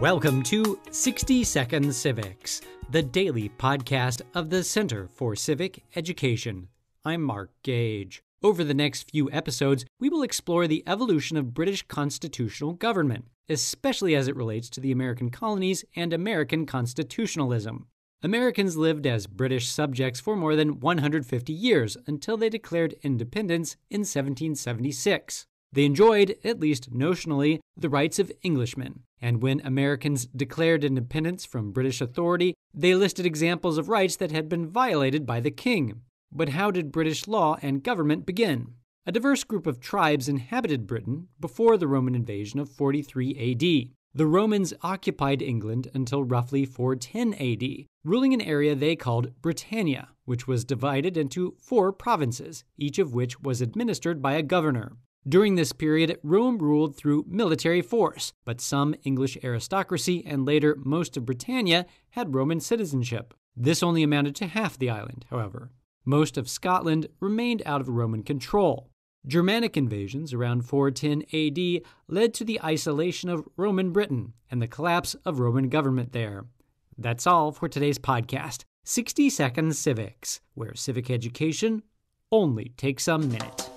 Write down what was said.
Welcome to 60 Second Civics, the daily podcast of the Center for Civic Education. I'm Mark Gage. Over the next few episodes, we will explore the evolution of British constitutional government, especially as it relates to the American colonies and American constitutionalism. Americans lived as British subjects for more than 150 years until they declared independence in 1776. They enjoyed, at least notionally, the rights of Englishmen, and when Americans declared independence from British authority, they listed examples of rights that had been violated by the king. But how did British law and government begin? A diverse group of tribes inhabited Britain before the Roman invasion of 43 AD. The Romans occupied England until roughly 410 AD, ruling an area they called Britannia, which was divided into four provinces, each of which was administered by a governor. During this period, Rome ruled through military force, but some English aristocracy and later most of Britannia had Roman citizenship. This only amounted to half the island, however. Most of Scotland remained out of Roman control. Germanic invasions around 410 AD led to the isolation of Roman Britain and the collapse of Roman government there. That's all for today's podcast 60 Seconds Civics, where civic education only takes a minute.